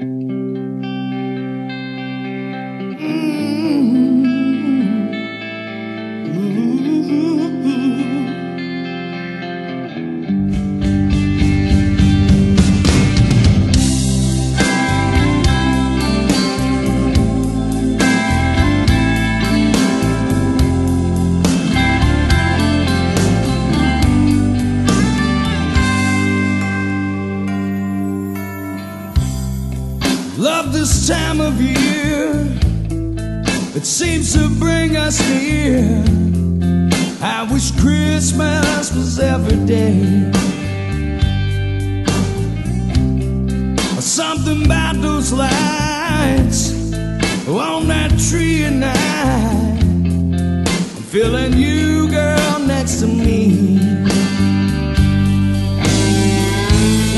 Love this time of year. It seems to bring us near. I wish Christmas was every day. Something about those lights on that tree at night. I'm feeling you, girl, next to me.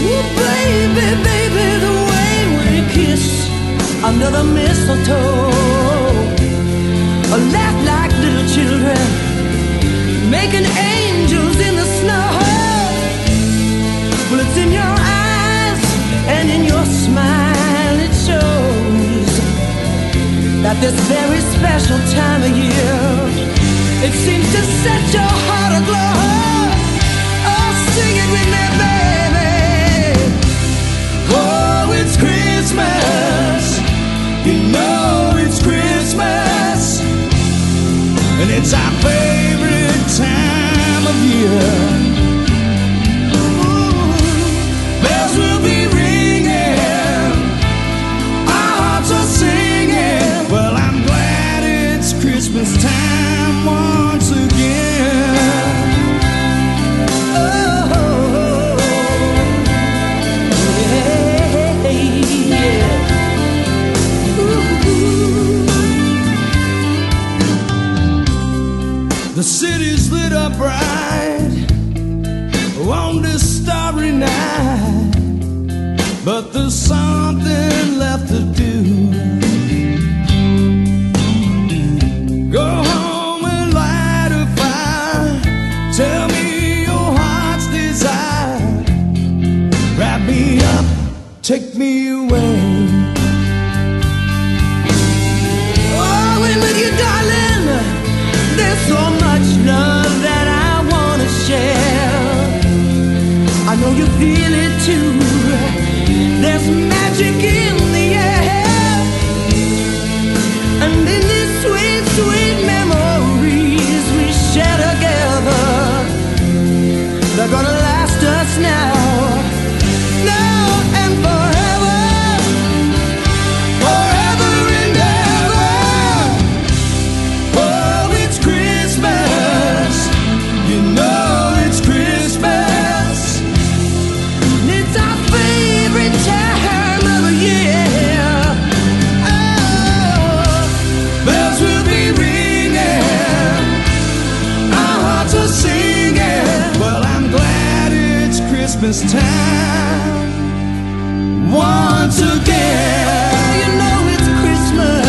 Ooh, baby, baby, mistletoe, or laugh like little children, making angels in the snow. Well, it's in your eyes and in your smile it shows that this very special time of year it seems to set your heart aglow. Oh, sing it with me, baby. Bright on this starry night, but there's something left to do. Go home and light a fire. Tell me your heart's desire. Wrap me up, take me away. Magic Christmas time once again. You know it's Christmas.